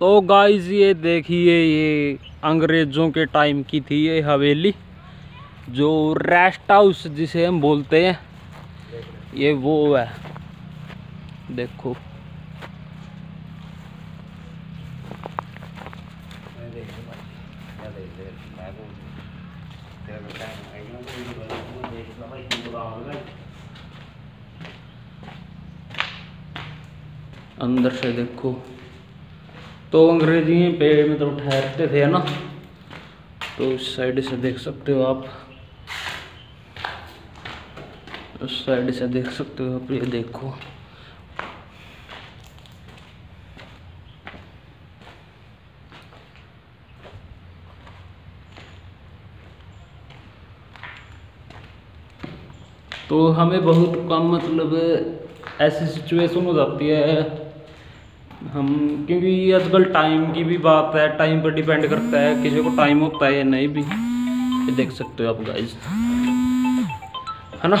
तो गाइस ये देखिए, ये अंग्रेज़ों के टाइम की थी ये हवेली, जो रेस्ट हाउस जिसे हम बोलते हैं, ये वो है। देखो। अंदर से देखो। तो अंग्रेज़ी पे मतलब ठहरते थे ना? तो उस साइड से देख सकते हो आप। उस साइड से देख सकते हो आप, ये देखो। तो हमें बहुत कम मतलब ऐसी सिचुएशन हो जाती है हम, क्योंकि ये आजकल टाइम की भी बात है टाइम पर डिपेंड करता है, किसी को टाइम होता है या नहीं भी। ये देख सकते हो आप गाइज़ है ना?